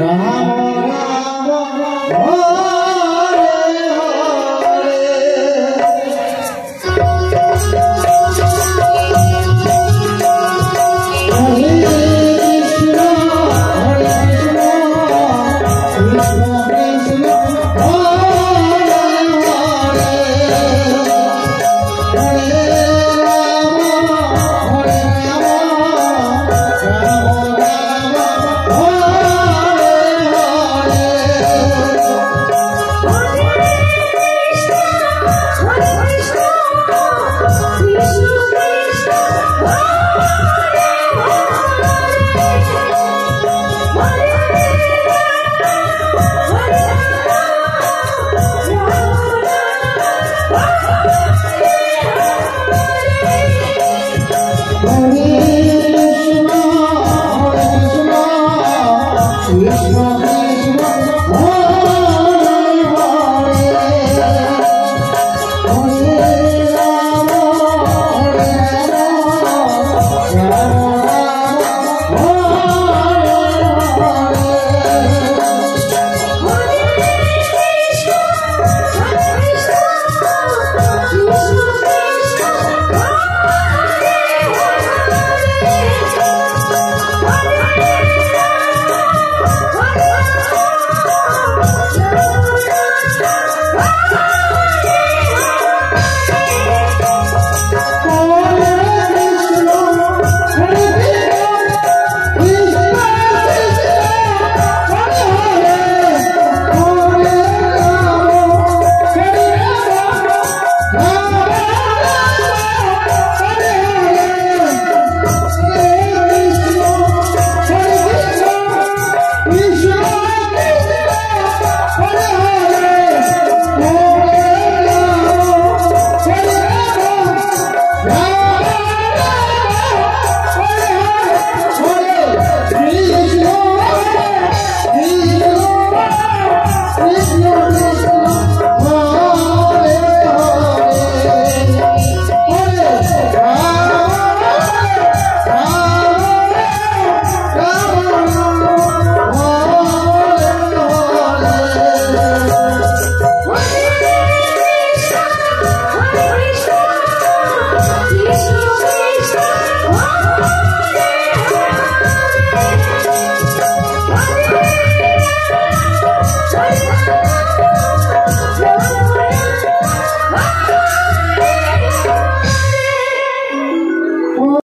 Right.